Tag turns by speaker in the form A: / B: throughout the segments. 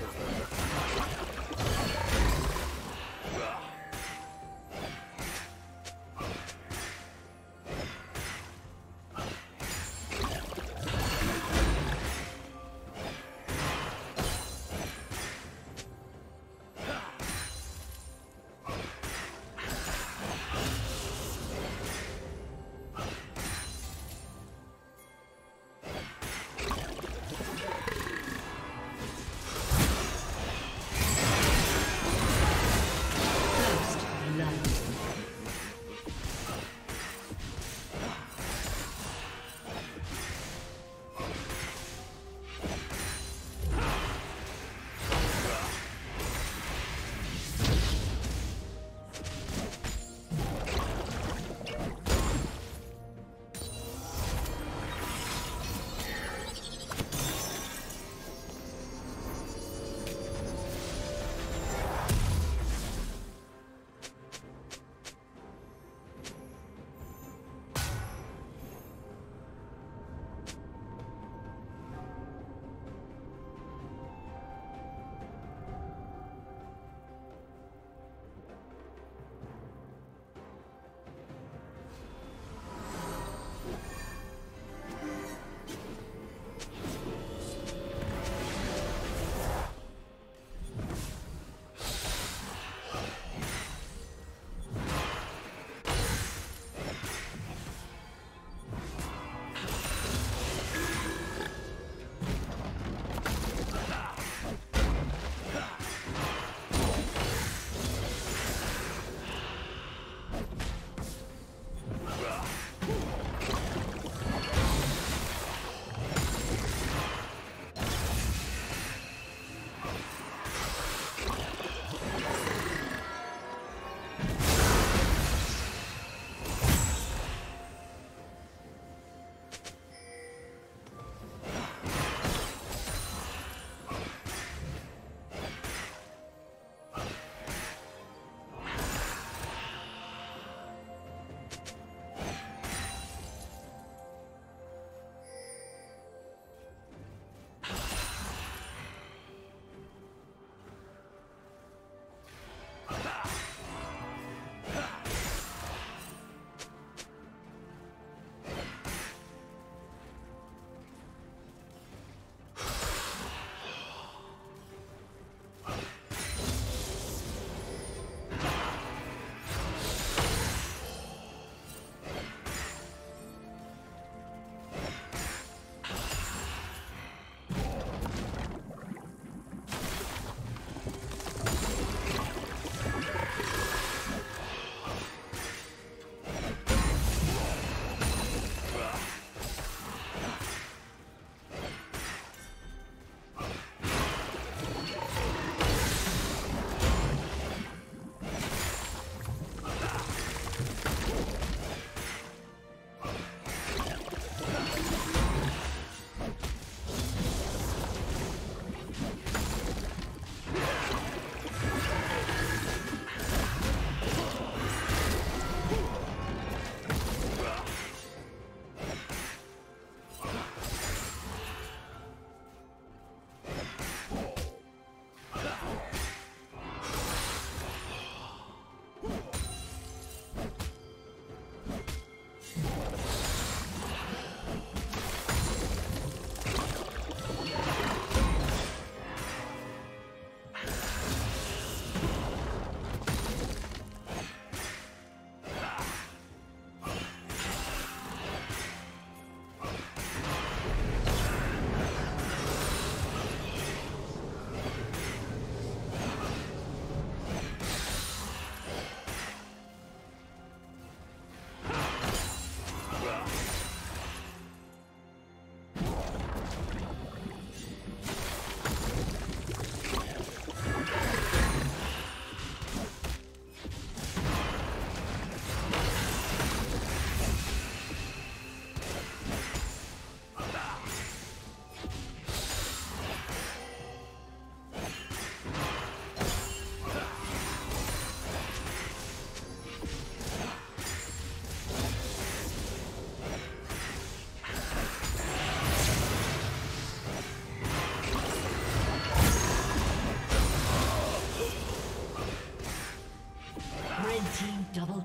A: Perfect.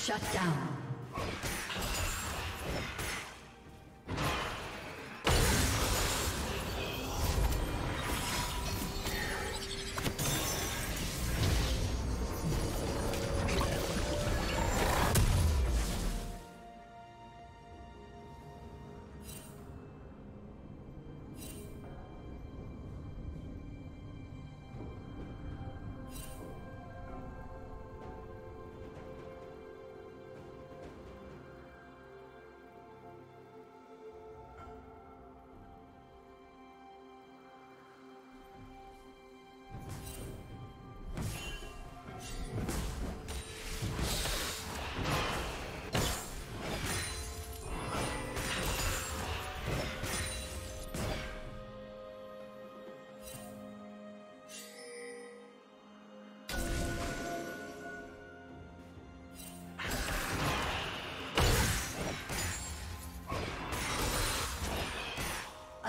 A: Shut down.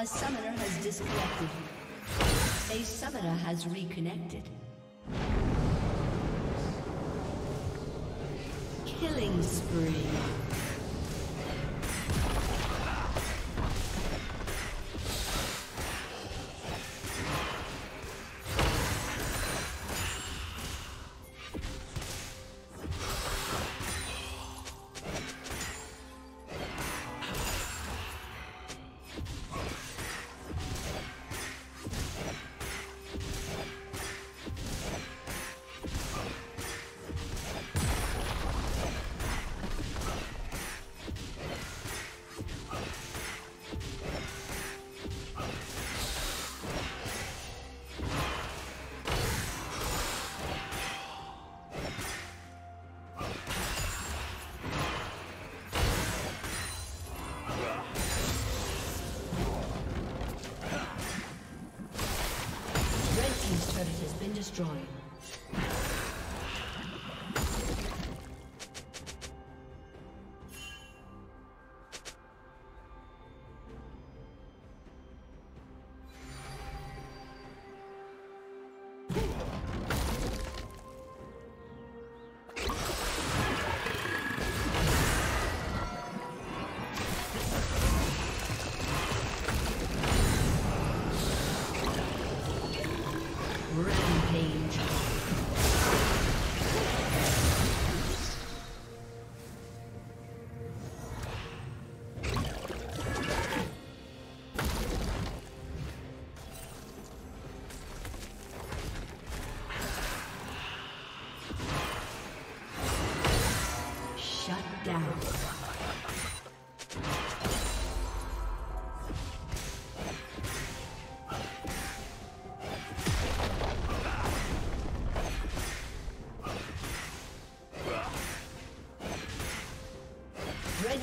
A: A summoner has disconnected. A summoner has reconnected. Killing spree. Destroyed.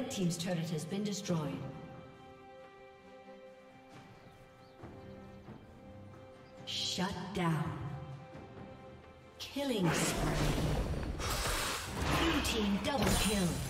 A: Red Team's turret has been destroyed. Shut down. Killing spree. Blue team double kill.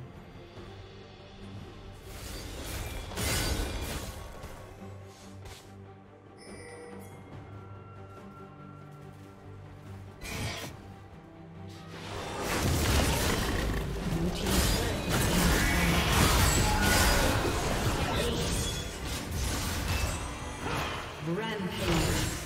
A: Rampage.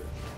A: Ace.